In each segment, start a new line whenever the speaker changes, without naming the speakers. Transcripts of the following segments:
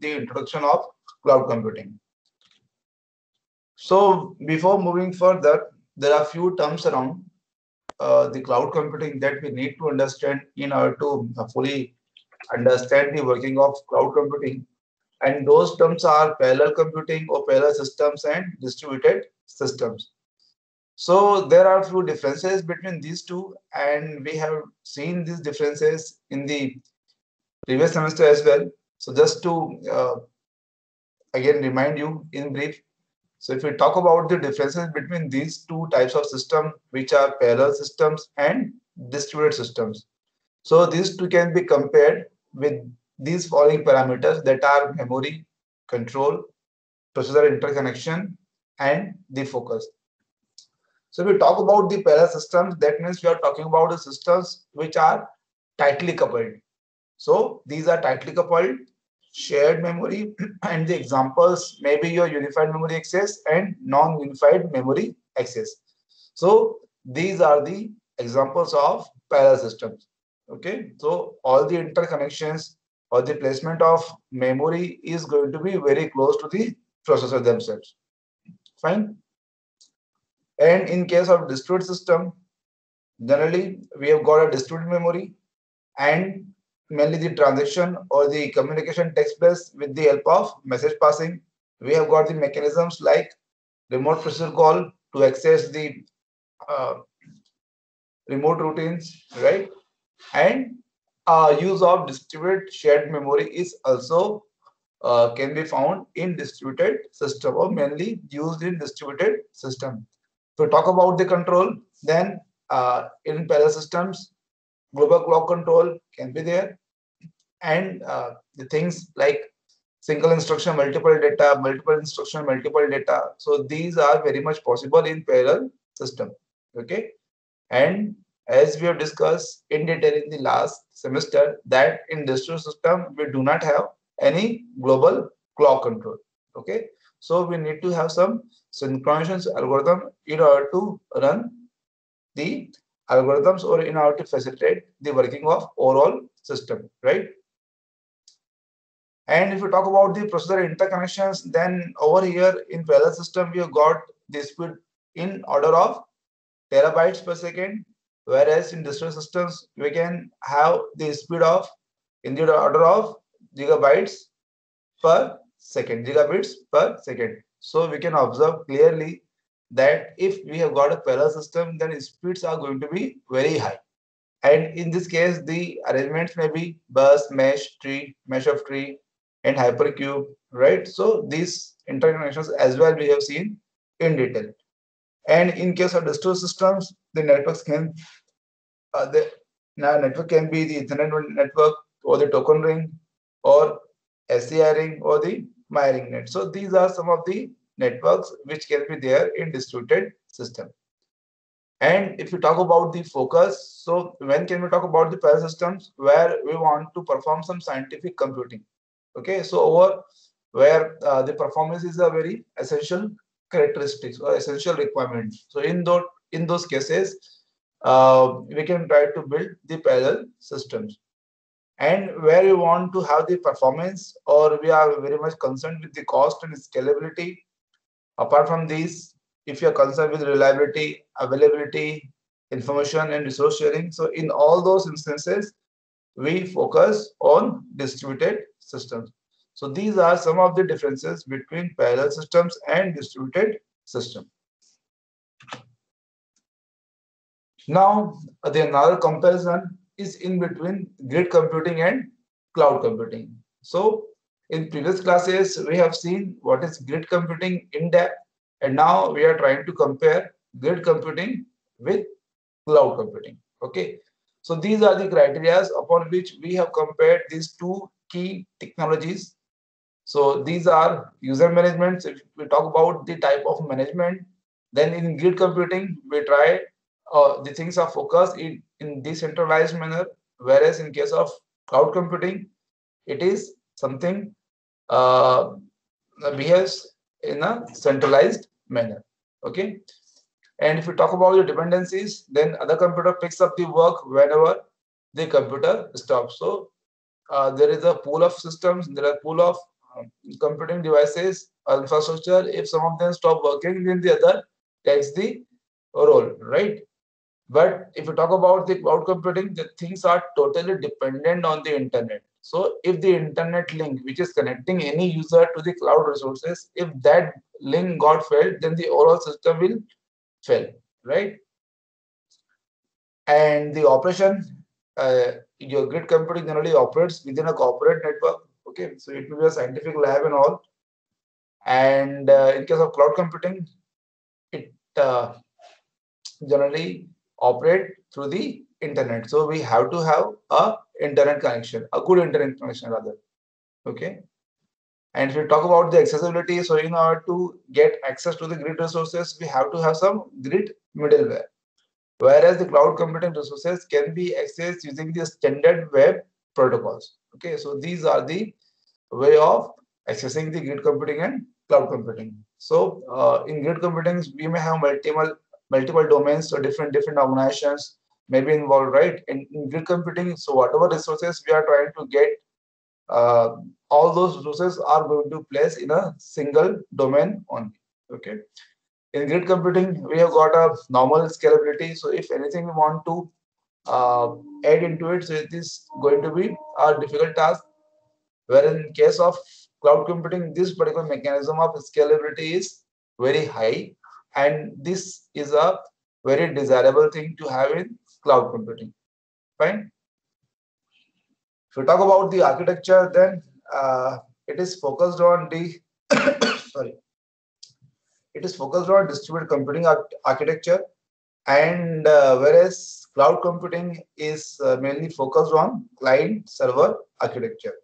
the introduction of cloud computing. So before moving further, there are few terms around uh, the cloud computing that we need to understand in order to fully understand the working of cloud computing. And those terms are parallel computing or parallel systems and distributed systems. So there are few differences between these two, and we have seen these differences in the previous semester as well. So just to uh, again remind you in brief. So if we talk about the differences between these two types of system, which are parallel systems and distributed systems. So these two can be compared with these following parameters that are memory, control, processor interconnection, and the focus. So if we talk about the parallel systems, that means we are talking about the systems which are tightly coupled. So these are tightly coupled, shared memory, and the examples may be your unified memory access and non-unified memory access. So these are the examples of parallel systems. Okay, so all the interconnections or the placement of memory is going to be very close to the processor themselves. Fine. And in case of distributed system, generally we have got a distributed memory and mainly the transaction or the communication takes place with the help of message passing. We have got the mechanisms like remote procedure call to access the uh, remote routines, right? And uh, use of distributed shared memory is also uh, can be found in distributed system or mainly used in distributed system. So talk about the control, then uh, in parallel systems, global clock control can be there. And uh, the things like single instruction, multiple data, multiple instruction, multiple data. So these are very much possible in parallel system. Okay. And as we have discussed in detail in the last semester that in distributed system, we do not have any global clock control. Okay. So we need to have some synchronization algorithm in order to run the algorithms or in order to facilitate the working of overall system, right? And if we talk about the processor interconnections, then over here in parallel system, we have got the speed in order of terabytes per second, whereas in distributed systems, we can have the speed of in the order of gigabytes per second, gigabits per second. So we can observe clearly that if we have got a parallel system, then speeds are going to be very high. And in this case, the arrangements may be bus, mesh, tree, mesh of tree, and hypercube, right? So these interconnections as well we have seen in detail. And in case of distributed systems, the networks can uh, the network can be the Ethernet network or the token ring or SCI ring or the Myrinet. So these are some of the networks which can be there in distributed system. And if you talk about the focus, so when can we talk about the parallel systems where we want to perform some scientific computing? Okay, so over where uh, the performance is a very essential characteristics or essential requirement. So in those in those cases, uh, we can try to build the parallel systems and where you want to have the performance or we are very much concerned with the cost and scalability apart from these if you're concerned with reliability availability information and resource sharing so in all those instances we focus on distributed systems so these are some of the differences between parallel systems and distributed system now the another comparison is in between grid computing and cloud computing. So in previous classes, we have seen what is grid computing in depth, and now we are trying to compare grid computing with cloud computing. Okay. So these are the criteria upon which we have compared these two key technologies. So these are user management. So if we talk about the type of management, then in grid computing, we try uh, the things are focused in, in decentralized manner, whereas in case of cloud computing, it is something uh, behaves in a centralized manner. Okay. And if you talk about the dependencies, then other computer picks up the work whenever the computer stops. So uh, there is a pool of systems, there are pool of um, computing devices infrastructure. If some of them stop working, then the other takes the role, right? But if you talk about the cloud computing, the things are totally dependent on the internet. So if the internet link, which is connecting any user to the cloud resources, if that link got failed, then the overall system will fail, right? And the operation, uh, your grid computing generally operates within a corporate network. Okay, so it will be a scientific lab and all. And uh, in case of cloud computing, it uh, generally operate through the internet. So we have to have a internet connection, a good internet connection rather. Okay. And if we talk about the accessibility, so in order to get access to the grid resources, we have to have some grid middleware. Whereas the cloud computing resources can be accessed using the standard web protocols. Okay, so these are the way of accessing the grid computing and cloud computing. So uh, in grid computing, we may have multiple multiple domains, so different different organizations may be involved, right? In, in grid computing, so whatever resources we are trying to get, uh, all those resources are going to place in a single domain only. Okay. In grid computing, we have got a normal scalability. So if anything we want to uh, add into it, so it is going to be a difficult task. Where in case of cloud computing, this particular mechanism of scalability is very high and this is a very desirable thing to have in cloud computing. Fine? If we talk about the architecture then uh, it is focused on the sorry. It is focused on distributed computing architecture and uh, whereas cloud computing is uh, mainly focused on client server architecture.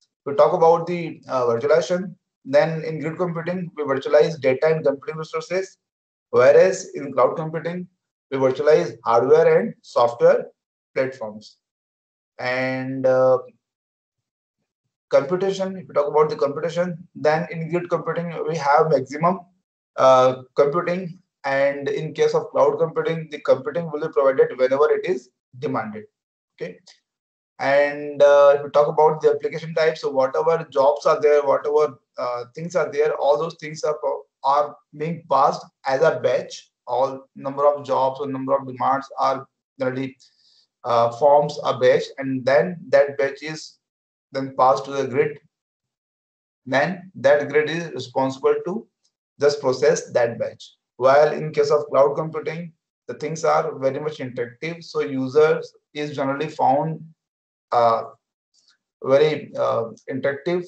If we talk about the uh, virtualization then in grid computing we virtualize data and computing resources Whereas in cloud computing, we virtualize hardware and software platforms. And uh, computation, if you talk about the computation, then in grid computing, we have maximum uh, computing. And in case of cloud computing, the computing will be provided whenever it is demanded. Okay. And uh, if we talk about the application types, so whatever jobs are there, whatever uh, things are there, all those things are are being passed as a batch. All number of jobs or number of demands are generally uh, forms a batch, and then that batch is then passed to the grid. Then that grid is responsible to just process that batch. While in case of cloud computing, the things are very much interactive. So users is generally found uh, very uh, interactive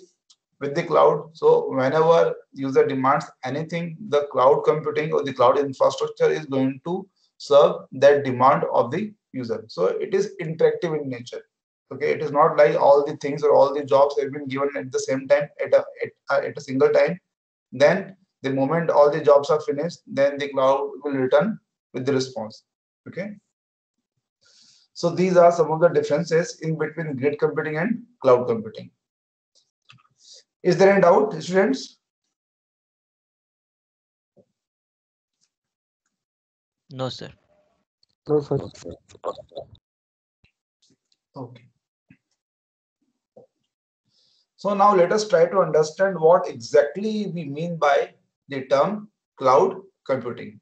with the cloud. So whenever user demands anything, the cloud computing or the cloud infrastructure is going to serve that demand of the user. So it is interactive in nature. Okay, it is not like all the things or all the jobs have been given at the same time at a at, uh, at a single time. Then the moment all the jobs are finished, then the cloud will return with the response. Okay. So these are some of the differences in between grid computing and cloud computing. Is there any doubt, students?
No, sir.
No, sir.
Okay. So now let us try to understand what exactly we mean by the term cloud computing.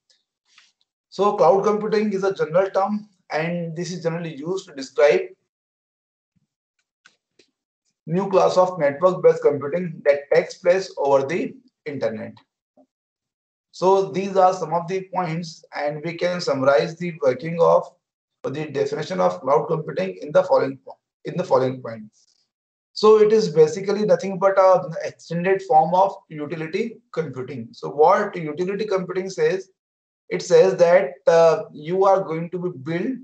So cloud computing is a general term and this is generally used to describe new class of network-based computing that takes place over the internet. So these are some of the points and we can summarize the working of the definition of cloud computing in the following in the following points. So it is basically nothing but an extended form of utility computing. So what utility computing says, it says that uh, you are going to be billed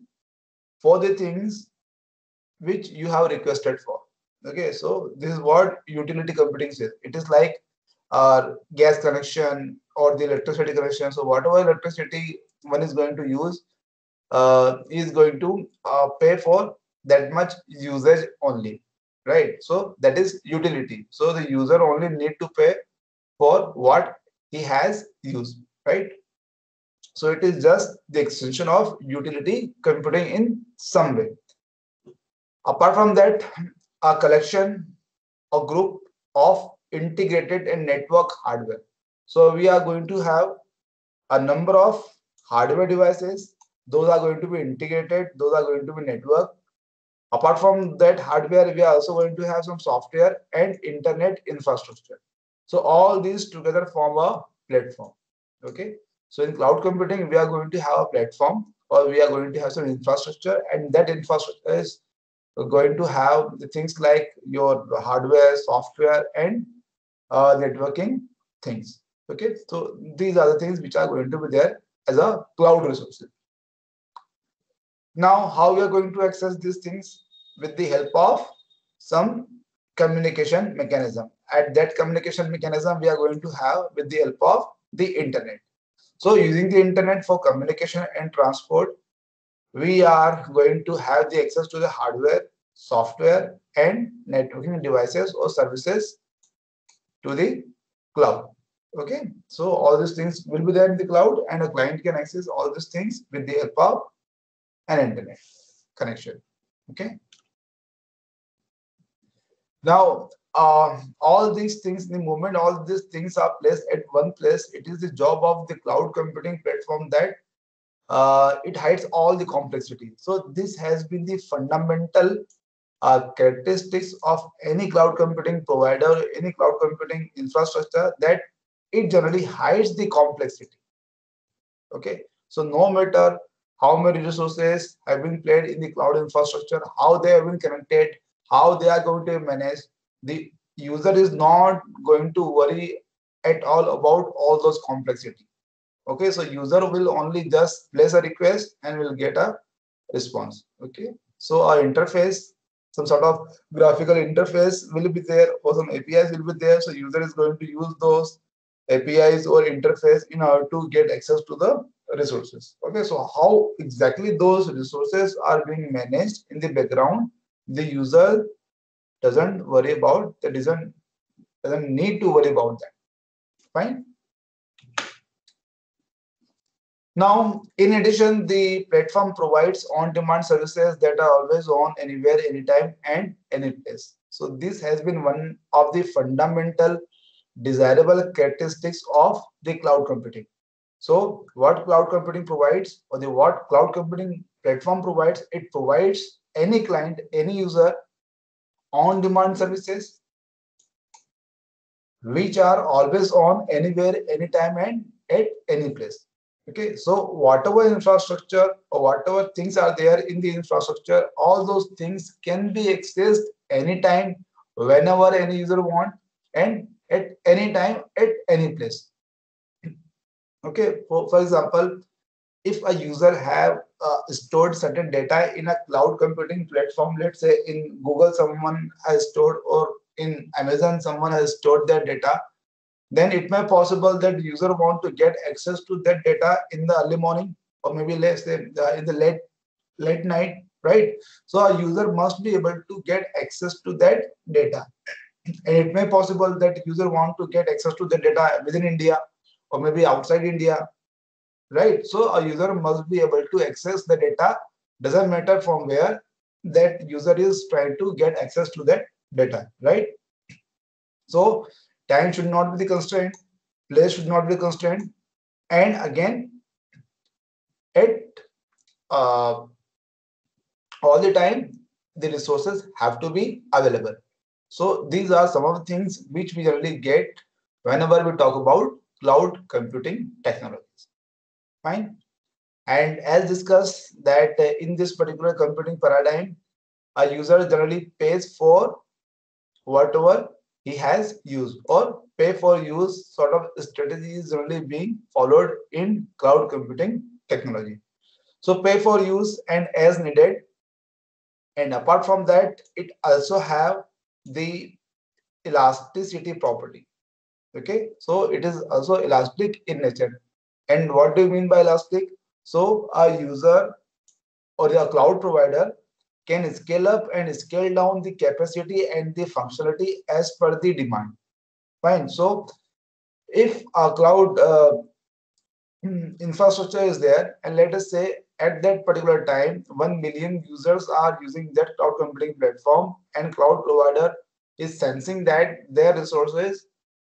for the things which you have requested for okay so this is what utility computing says. It is like our gas connection or the electricity connection. So whatever electricity one is going to use uh, is going to uh, pay for that much usage only right? So that is utility. So the user only need to pay for what he has used right? So it is just the extension of utility computing in some way. Apart from that a collection, a group of integrated and network hardware. So we are going to have a number of hardware devices. Those are going to be integrated. Those are going to be network. Apart from that hardware, we are also going to have some software and internet infrastructure. So all these together form a platform. Okay. So in cloud computing, we are going to have a platform or we are going to have some infrastructure and that infrastructure is going to have the things like your hardware, software and uh, networking things. Okay. So these are the things which are going to be there as a cloud resources. Now, how we are going to access these things with the help of some communication mechanism. At that communication mechanism, we are going to have with the help of the internet. So using the internet for communication and transport, we are going to have the access to the hardware, software, and networking devices or services to the cloud. Okay, so all these things will be there in the cloud, and a client can access all these things with the help of an internet connection. Okay. Now, uh, all these things, in the moment all these things are placed at one place, it is the job of the cloud computing platform that uh, it hides all the complexity. So this has been the fundamental uh, characteristics of any cloud computing provider, any cloud computing infrastructure that it generally hides the complexity. Okay, so no matter how many resources have been played in the cloud infrastructure, how they have been connected, how they are going to manage, the user is not going to worry at all about all those complexity. Okay, so user will only just place a request and will get a response. Okay, so our interface, some sort of graphical interface will be there or some APIs will be there. So user is going to use those APIs or interface in order to get access to the resources. Okay, so how exactly those resources are being managed in the background, the user doesn't worry about, that doesn't, doesn't need to worry about that. Fine. Now, in addition, the platform provides on-demand services that are always on anywhere, anytime, and any place. So this has been one of the fundamental desirable characteristics of the cloud computing. So what cloud computing provides or the what cloud computing platform provides, it provides any client, any user on-demand services which are always on anywhere, anytime and at any place. Okay, so whatever infrastructure or whatever things are there in the infrastructure, all those things can be accessed anytime, whenever any user want and at any time, at any place. Okay, for, for example, if a user have uh, stored certain data in a cloud computing platform, let's say in Google someone has stored or in Amazon someone has stored their data, then it may possible that user want to get access to that data in the early morning or maybe let's say uh, in the late late night, right? So a user must be able to get access to that data. And it may possible that user want to get access to the data within India or maybe outside India right? So a user must be able to access the data, doesn't matter from where that user is trying to get access to that data, right? So time should not be the constraint, place should not be the constraint, and again, at uh, all the time, the resources have to be available. So these are some of the things which we generally get whenever we talk about cloud computing technologies. Fine. And as discussed that uh, in this particular computing paradigm a user generally pays for whatever he has used or pay for use sort of strategy is generally being followed in cloud computing technology. So pay for use and as needed. And apart from that it also have the elasticity property. Okay? So it is also elastic in nature. And what do you mean by elastic? So a user or a cloud provider can scale up and scale down the capacity and the functionality as per the demand. Fine. So if a cloud uh, infrastructure is there, and let us say at that particular time, 1 million users are using that cloud computing platform, and cloud provider is sensing that their resources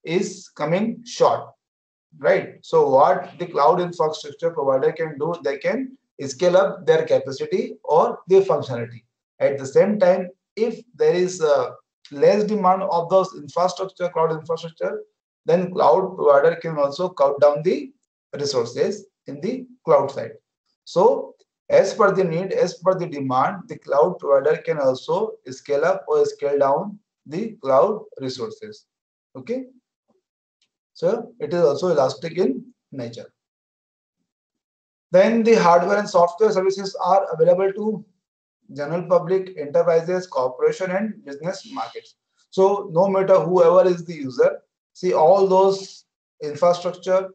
is coming short, right? So what the cloud infrastructure provider can do, they can scale up their capacity or their functionality. At the same time, if there is uh, less demand of those infrastructure, cloud infrastructure, then cloud provider can also cut down the resources in the cloud side. So as per the need, as per the demand, the cloud provider can also scale up or scale down the cloud resources. Okay. So it is also elastic in nature. Then the hardware and software services are available to general public, enterprises, corporation, and business markets. So no matter whoever is the user, see all those infrastructure,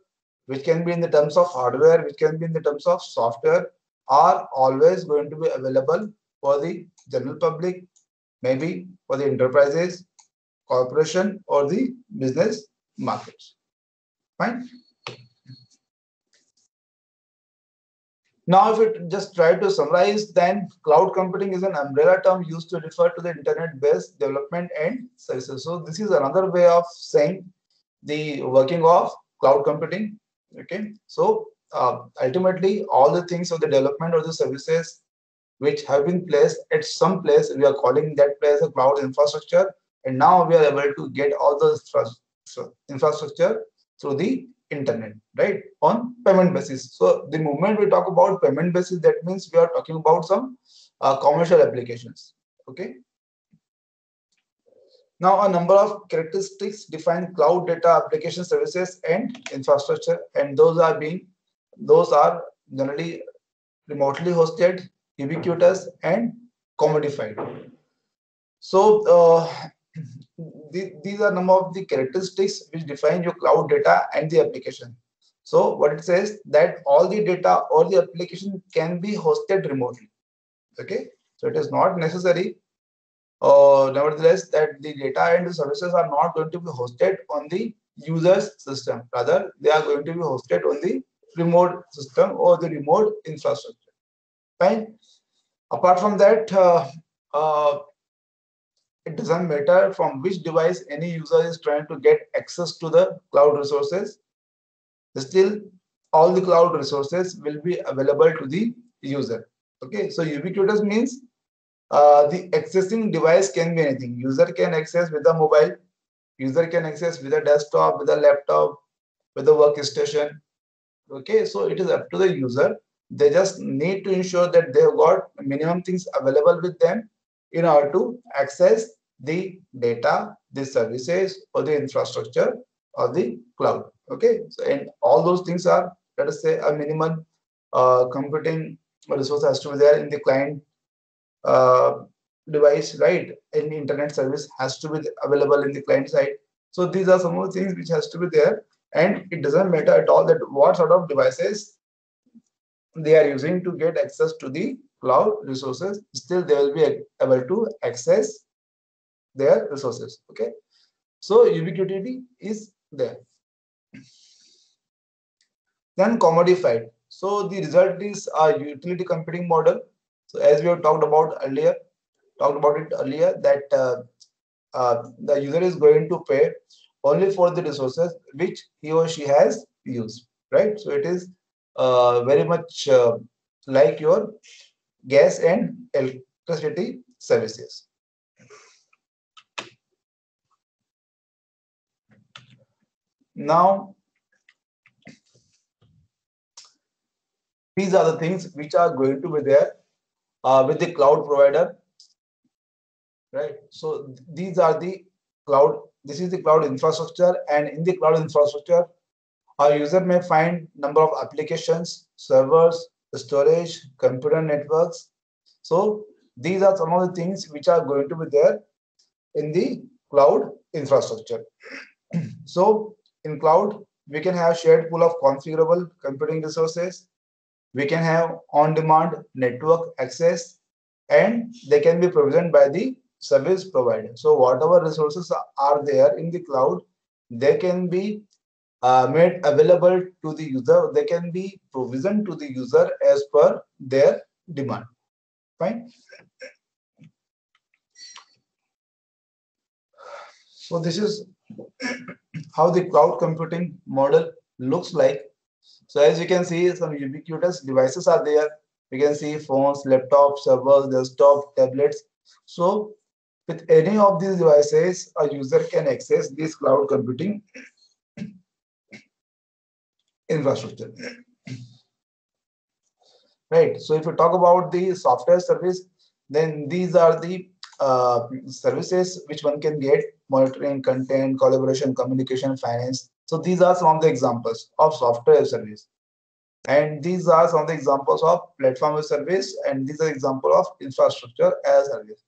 which can be in the terms of hardware, which can be in the terms of software, are always going to be available for the general public, maybe for the enterprises, corporation, or the business markets. Fine. Now, if it just try to summarize, then cloud computing is an umbrella term used to refer to the internet-based development and services. So this is another way of saying the working of cloud computing. Okay, so uh, ultimately all the things of the development or the services which have been placed at some place, we are calling that place a cloud infrastructure, and now we are able to get all the infrastructure through the internet, right? On payment basis. So the moment we talk about payment basis, that means we are talking about some uh, commercial applications. Okay. Now a number of characteristics define cloud data application services and infrastructure, and those are being those are generally remotely hosted, ubiquitous, and commodified. So uh, these are some of the characteristics which define your cloud data and the application. So what it says that all the data or the application can be hosted remotely. Okay, so it is not necessary. Uh, nevertheless, that the data and the services are not going to be hosted on the user's system. Rather, they are going to be hosted on the remote system or the remote infrastructure. Fine. Apart from that, uh, uh, it doesn't matter from which device any user is trying to get access to the cloud resources. Still, all the cloud resources will be available to the user. Okay, so ubiquitous means uh, the accessing device can be anything. User can access with a mobile, user can access with a desktop, with a laptop, with a workstation, okay so it is up to the user they just need to ensure that they've got minimum things available with them in order to access the data the services or the infrastructure or the cloud. Okay? So and all those things are let us say a minimum uh, computing resource has to be there in the client uh, device right? Any internet service has to be available in the client side. So these are some of the things which has to be there. And it doesn't matter at all that what sort of devices they are using to get access to the cloud resources still they will be able to access their resources okay? So ubiquity is there. Then commodified. So the result is a utility computing model. So as we have talked about earlier talked about it earlier that uh, uh, the user is going to pay only for the resources which he or she has used, right? So it is uh, very much uh, like your gas and electricity services. Now, these are the things which are going to be there uh, with the cloud provider, right? So these are the cloud this is the cloud infrastructure and in the cloud infrastructure our user may find number of applications servers storage computer networks. So these are some of the things which are going to be there in the cloud infrastructure. So in cloud we can have shared pool of configurable computing resources. We can have on-demand network access and they can be provisioned by the service provider. So whatever resources are there in the cloud, they can be uh, made available to the user. They can be provisioned to the user as per their demand. Fine. So this is how the cloud computing model looks like. So as you can see, some ubiquitous devices are there. You can see phones, laptops, servers, desktop, tablets. So with any of these devices, a user can access this cloud computing infrastructure. Right. So if you talk about the software service, then these are the uh, services which one can get monitoring content collaboration communication finance so these are some of the examples of software service and these are some of the examples of platform as service and these are example of infrastructure as service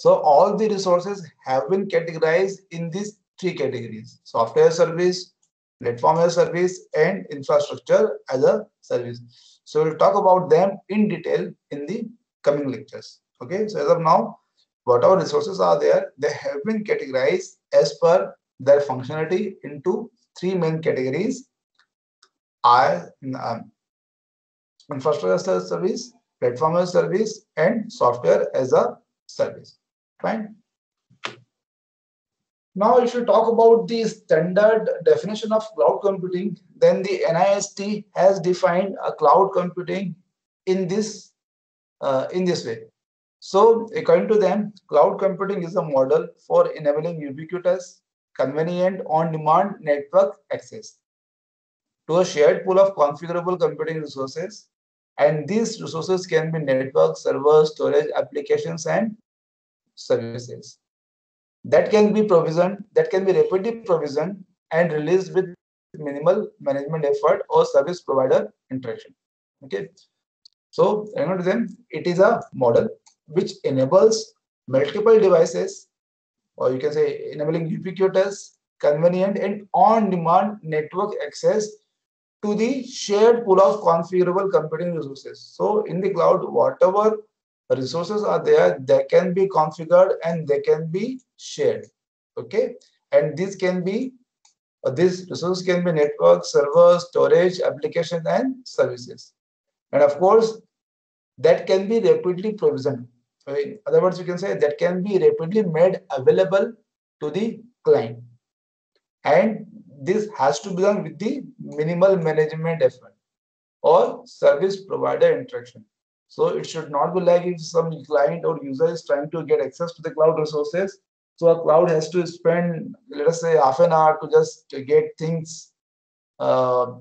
so all the resources have been categorized in these three categories software service platform as a service and infrastructure as a service so we'll talk about them in detail in the coming lectures okay so as of now whatever resources are there, they have been categorized as per their functionality into three main categories. I, um, infrastructure as a service, platform as a service, and software as a service. Fine. Now, if you talk about the standard definition of cloud computing, then the NIST has defined a cloud computing in this uh, in this way. So according to them, cloud computing is a model for enabling ubiquitous, convenient, on-demand network access to a shared pool of configurable computing resources. And these resources can be network, servers, storage, applications, and services. That can be provisioned, that can be rapidly provisioned and released with minimal management effort or service provider interaction. Okay. So, them, it is a model which enables multiple devices, or you can say enabling ubiquitous, convenient, and on-demand network access to the shared pool of configurable computing resources. So in the cloud, whatever resources are there, they can be configured and they can be shared. Okay, and this can be uh, this resource can be network, servers, storage, application, and services. And of course, that can be rapidly provisioned in other words, you can say that can be rapidly made available to the client. And this has to be done with the minimal management effort or service provider interaction. So it should not be like if some client or user is trying to get access to the cloud resources. So a cloud has to spend, let us say, half an hour to just get things, uh,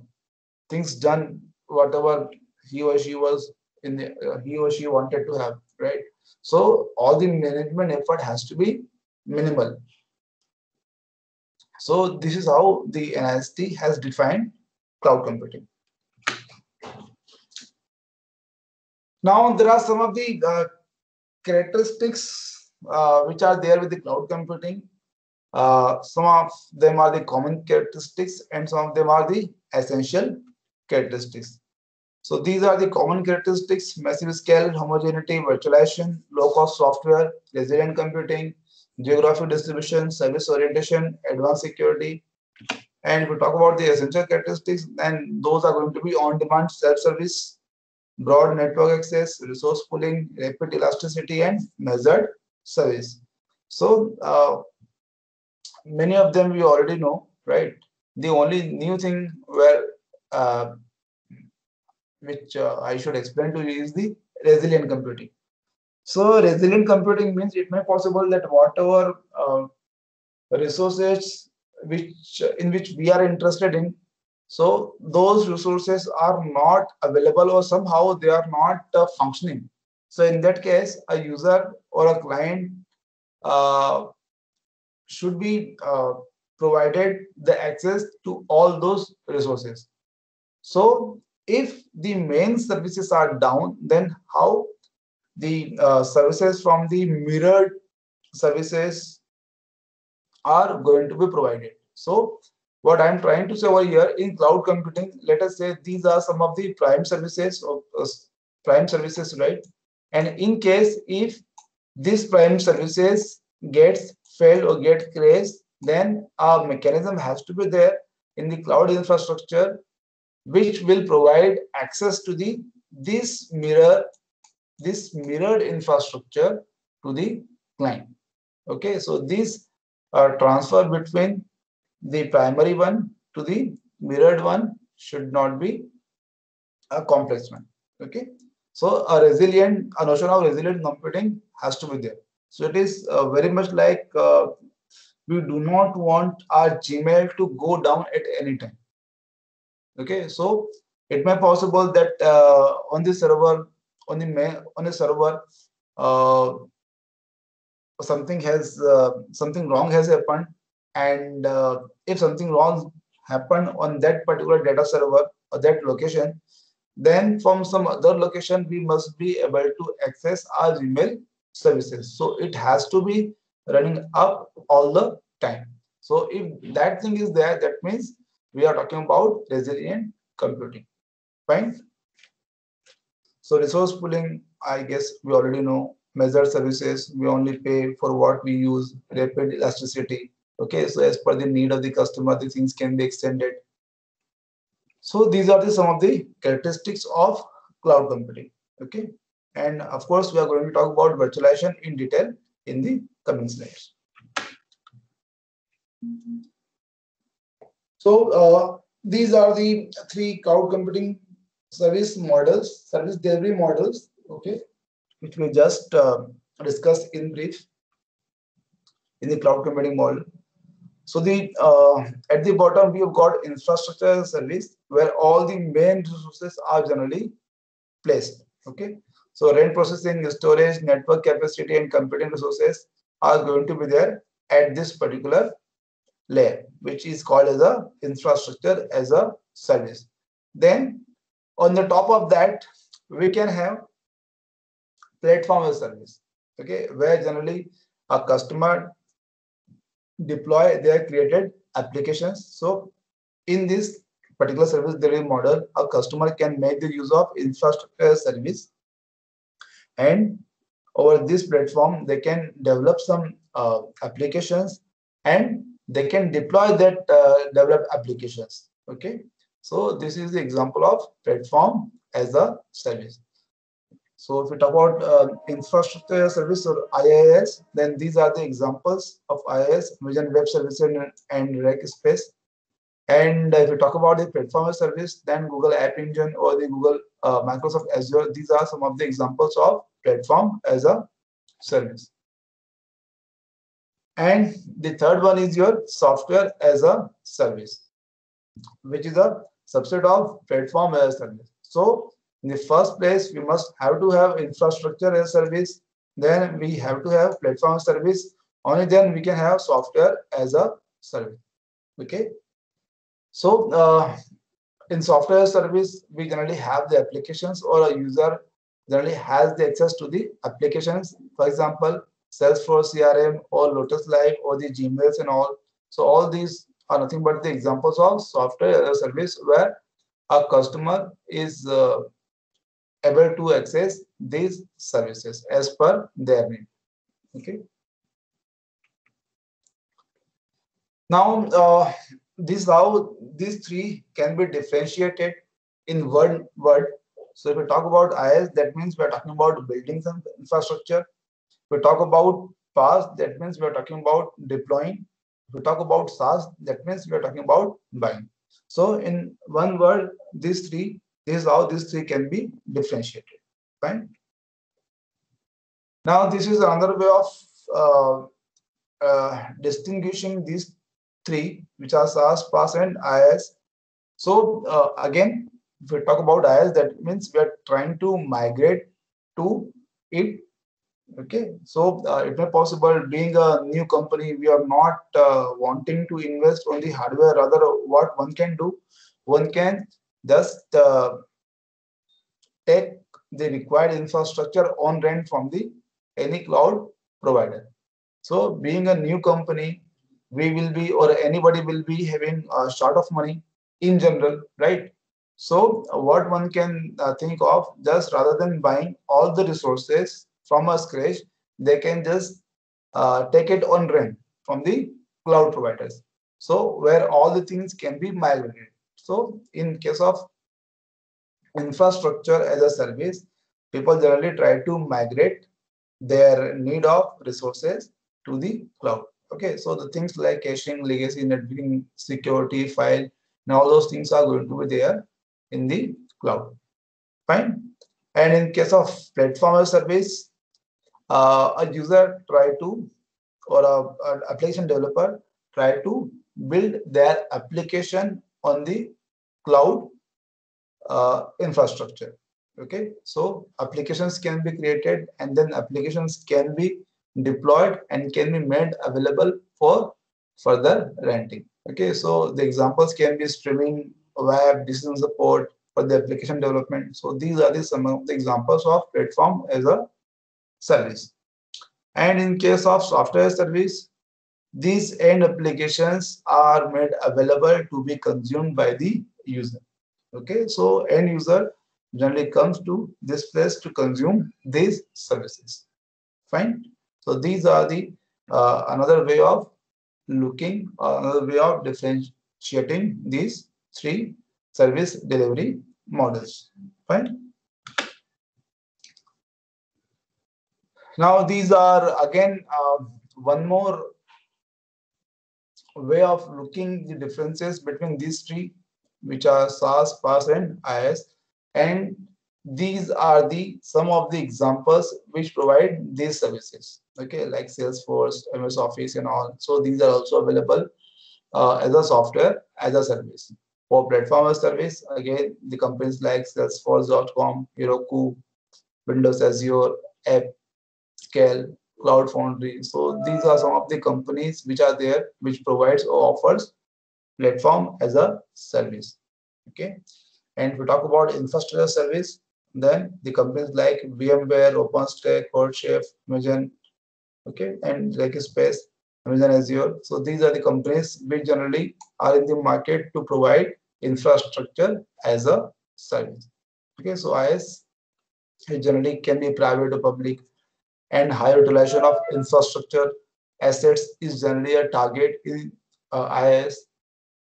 things done, whatever he or she was in the, uh, he or she wanted to have, right? So all the management effort has to be minimal. So this is how the NIST has defined cloud computing. Now there are some of the uh, characteristics uh, which are there with the cloud computing. Uh, some of them are the common characteristics and some of them are the essential characteristics. So these are the common characteristics, massive scale, homogeneity, virtualization, low-cost software, resilient computing, geographic distribution, service orientation, advanced security. And if we talk about the essential characteristics, then those are going to be on-demand self-service, broad network access, resource pooling, rapid elasticity, and measured service. So uh, many of them we already know, right? The only new thing where uh, which uh, I should explain to you is the resilient computing. So resilient computing means it may possible that whatever uh, resources which in which we are interested in, so those resources are not available or somehow they are not uh, functioning. So in that case, a user or a client uh, should be uh, provided the access to all those resources. So if the main services are down, then how the uh, services from the mirrored services are going to be provided. So what I'm trying to say over here in cloud computing, let us say these are some of the prime services of uh, prime services, right? And in case if this prime services gets failed or get crashed, then a mechanism has to be there in the cloud infrastructure which will provide access to the this mirror this mirrored infrastructure to the client okay so this uh, transfer between the primary one to the mirrored one should not be a complex one. Okay. So a resilient, a notion of resilient computing has to be there. So it is uh, very much like uh, we do not want our Gmail to go down at any time. Okay, so it may possible that uh, on the server, on the on the server, uh, something has uh, something wrong has happened, and uh, if something wrong happened on that particular data server or that location, then from some other location we must be able to access our Gmail services. So it has to be running up all the time. So if that thing is there, that means we are talking about resilient computing. Fine. So resource pooling, I guess we already know. Measured services, we only pay for what we use. Rapid elasticity. Okay, so as per the need of the customer, the things can be extended. So these are the some of the characteristics of cloud computing. Okay, and of course we are going to talk about virtualization in detail in the coming slides. So uh, these are the three cloud computing service models, service delivery models, okay, which we just uh, discussed in brief in the cloud computing model. So the uh, at the bottom we have got infrastructure service where all the main resources are generally placed. Okay, so RAIN processing, storage, network capacity, and computing resources are going to be there at this particular layer, which is called as a infrastructure as a service. Then on the top of that, we can have platform as a service, okay, where generally a customer deploy their created applications. So in this particular service delivery model, a customer can make the use of infrastructure service and over this platform, they can develop some uh, applications and they can deploy that uh, developed applications. Okay, so this is the example of platform as a service. So if we talk about uh, infrastructure service or IaaS, then these are the examples of IaaS, Vision Web Services and, and Rackspace. And if you talk about the platform service, then Google App Engine or the Google uh, Microsoft Azure, these are some of the examples of platform as a service. And the third one is your software as a service, which is a subset of platform as a service. So in the first place, we must have to have infrastructure as a service. Then we have to have platform service. Only then we can have software as a service. Okay. So uh, in software service, we generally have the applications or a user generally has the access to the applications. For example, Salesforce CRM or Lotus Live or the Gmails and all. So all these are nothing but the examples of software as a service where a customer is uh, able to access these services as per their need. Okay. Now, uh, this how these three can be differentiated in one word. So if we talk about IS, that means we're talking about building some infrastructure If we talk about PaaS, that means we are talking about deploying. If we talk about SaaS, that means we are talking about buying. So in one word, these three, this is how these three can be differentiated. Fine. Now this is another way of uh, uh, distinguishing these three, which are SaaS, PaaS, and IS. So uh, again, if we talk about IS, that means we are trying to migrate to it okay so uh, it may possible being a new company we are not uh, wanting to invest on the hardware rather what one can do one can just uh, take the required infrastructure on rent from the any cloud provider so being a new company we will be or anybody will be having a short of money in general right so what one can uh, think of just rather than buying all the resources from a scratch, they can just uh, take it on rent from the cloud providers. So where all the things can be migrated. So in case of infrastructure as a service, people generally try to migrate their need of resources to the cloud. Okay, so the things like caching, legacy, networking, security, file, and all those things are going to be there in the cloud. Fine. And in case of platform as service, uh, a user try to or a, an application developer try to build their application on the cloud uh, infrastructure. Okay so applications can be created and then applications can be deployed and can be made available for further renting. Okay so the examples can be streaming web decision support for the application development. So these are the some of the examples of platform as a service. And in case of software service these end applications are made available to be consumed by the user. Okay so end user generally comes to this place to consume these services. Fine. So these are the uh, another way of looking uh, another way of differentiating these three service delivery models. Fine. Now these are again uh, one more way of looking the differences between these three which are SaaS, PaaS and IaaS. And these are the some of the examples which provide these services. Okay like salesforce ms office and all. So these are also available uh, as a software as a service. For platform as service again the companies like salesforce.com heroku windows azure app scale cloud foundry. So these are some of the companies which are there which provides or offers platform as a service. Okay? And if we talk about infrastructure service, then the companies like VMware, OpenStack, CoreShare, Amazon, okay, and Rackspace, Amazon Azure. So these are the companies which generally are in the market to provide infrastructure as a service. Okay, so it generally can be private or public, and high utilization of infrastructure assets is generally a target in uh, IaaS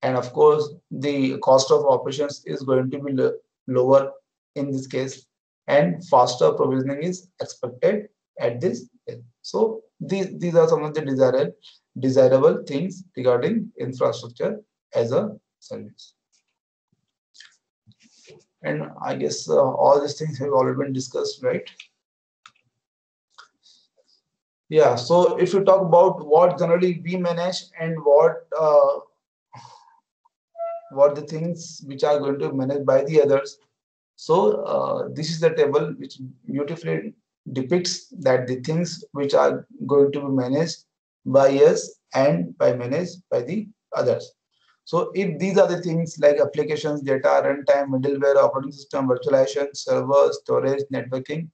and of course the cost of operations is going to be lower in this case and faster provisioning is expected at this so these, these are some of the desirable desirable things regarding infrastructure as a service. And i guess uh, all these things have already been discussed right yeah so if you talk about what generally we manage and what uh, what the things which are going to be managed by the others. So uh, this is the table which beautifully depicts that the things which are going to be managed by us and by managed by the others. So if these are the things like applications, data, runtime, middleware, operating system, virtualization, server, storage, networking,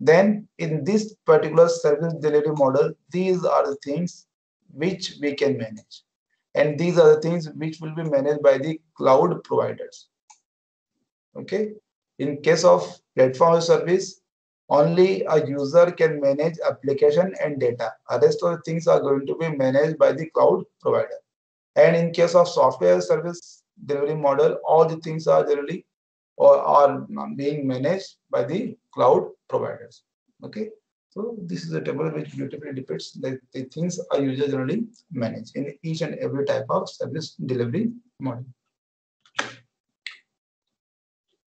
then in this particular service delivery model, these are the things which we can manage. And these are the things which will be managed by the cloud providers. Okay? In case of platform service only a user can manage application and data. The rest of the things are going to be managed by the cloud provider. And in case of software service delivery model all the things are generally or are being managed by the cloud providers okay so this is a table which beautifully depicts that the things are usually generally managed in each and every type of service delivery model.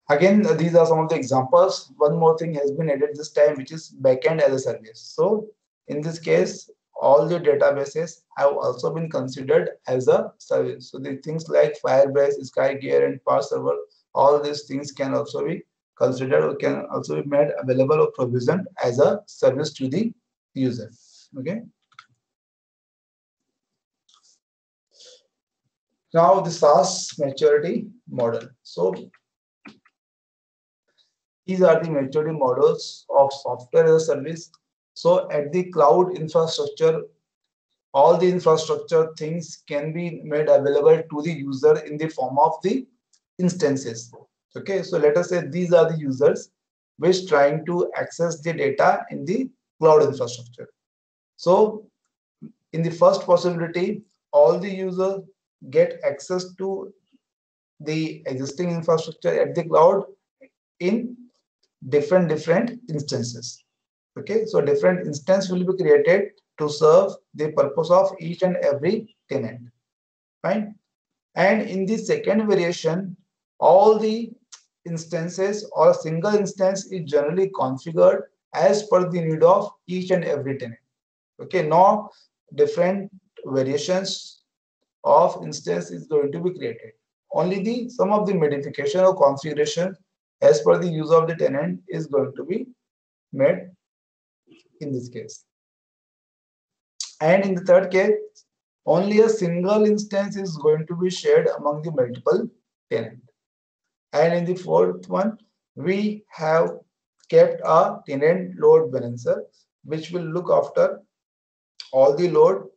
Again, these are some of the examples. One more thing has been added this time, which is backend as a service. So in this case, all the databases have also been considered as a service. So the things like Firebase, SkyGear, and Parse Server, all these things can also be considered or can also be made available or provisioned as a service to the user. Okay. Now the SaaS maturity model. So these are the maturity models of software as a service. So at the cloud infrastructure, all the infrastructure things can be made available to the user in the form of the instances. Okay, so let us say these are the users which trying to access the data in the cloud infrastructure. So in the first possibility, all the users get access to the existing infrastructure at the cloud in different different instances okay so different instance will be created to serve the purpose of each and every tenant. Fine. And in the second variation, all the instances or a single instance is generally configured as per the need of each and every tenant. Okay, no different variations of instance is going to be created. Only the some of the modification or configuration as per the use of the tenant is going to be made in this case. And in the third case, only a single instance is going to be shared among the multiple tenant. And in the fourth one, we have kept a tenant load balancer, which will look after all the load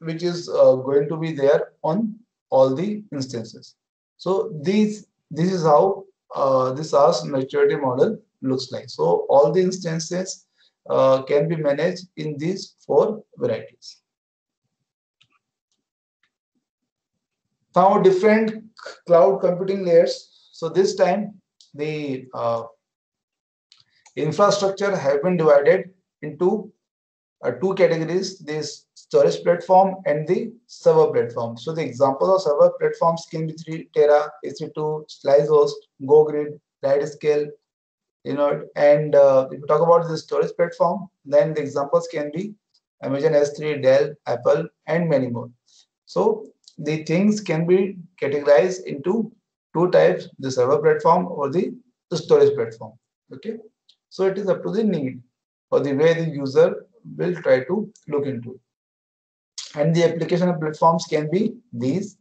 which is uh, going to be there on all the instances. So these this is how uh, this SaaS maturity model looks like. So all the instances uh, can be managed in these four varieties. Now different cloud computing layers. So this time the uh, infrastructure have been divided into uh, two categories, this storage platform and the server platform. So the example of server platforms can be 3 Tera, EC2, SliceHost, GoGrid, RightScale, you know, and uh, if you talk about the storage platform, then the examples can be Amazon S3, Dell, Apple, and many more. So the things can be categorized into two types, the server platform or the, storage platform. Okay. So it is up to the need or the way the user will try to look into it. And the application platforms can be these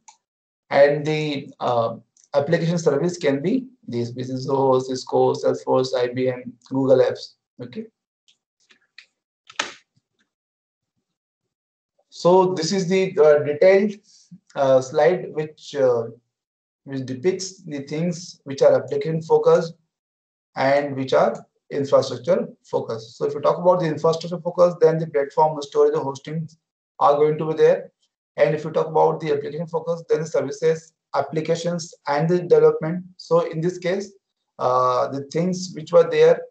and the uh, application service can be these business Zoho, Cisco, Salesforce, IBM, Google Apps. Okay. So this is the uh, detailed uh, slide which uh, which depicts the things which are application focused and which are infrastructure focused. So if you talk about the infrastructure focus, then the platform, storage, and hosting are going to be there. And if you talk about the application focus, then the services applications and the development. So in this case, uh, the things which were there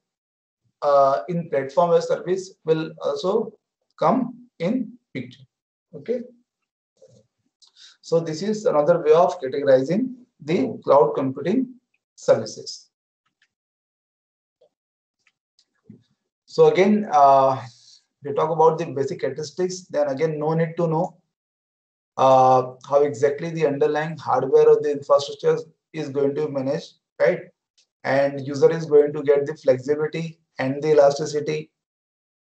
uh, in platform as service will also come in picture. Okay. So this is another way of categorizing the cloud computing services. So again, uh, we talk about the basic characteristics, then again, no need to know uh, how exactly the underlying hardware of the infrastructure is going to manage, right? And user is going to get the flexibility and the elasticity.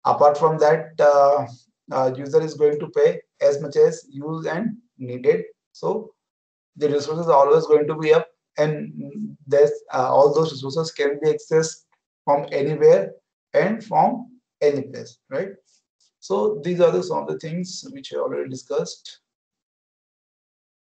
Apart from that, uh, uh, user is going to pay as much as use and needed. So the resources are always going to be up, and this uh, all those resources can be accessed from anywhere and from any place, right? So these are the, some of the things which I already discussed.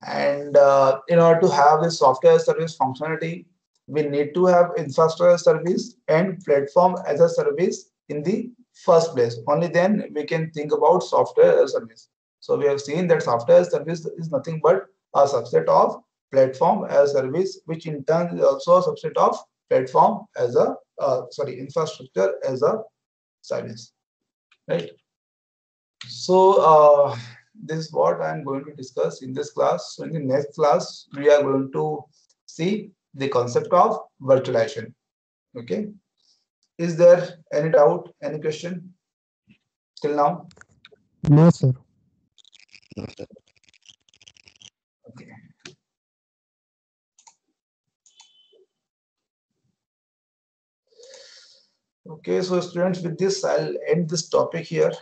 And uh, in order to have this software service functionality, we need to have infrastructure service and platform as a service in the first place. Only then we can think about software as a service. So we have seen that software as service is nothing but a subset of platform as a service, which in turn is also a subset of platform as a uh, sorry infrastructure as a service, right? So uh, this is what I'm going to discuss in this class. So in the next class, we are going to see the concept of virtualization. Okay. Is there any doubt, any question till now?
No, sir.
Okay. Okay, so students, with this, I'll end this topic here.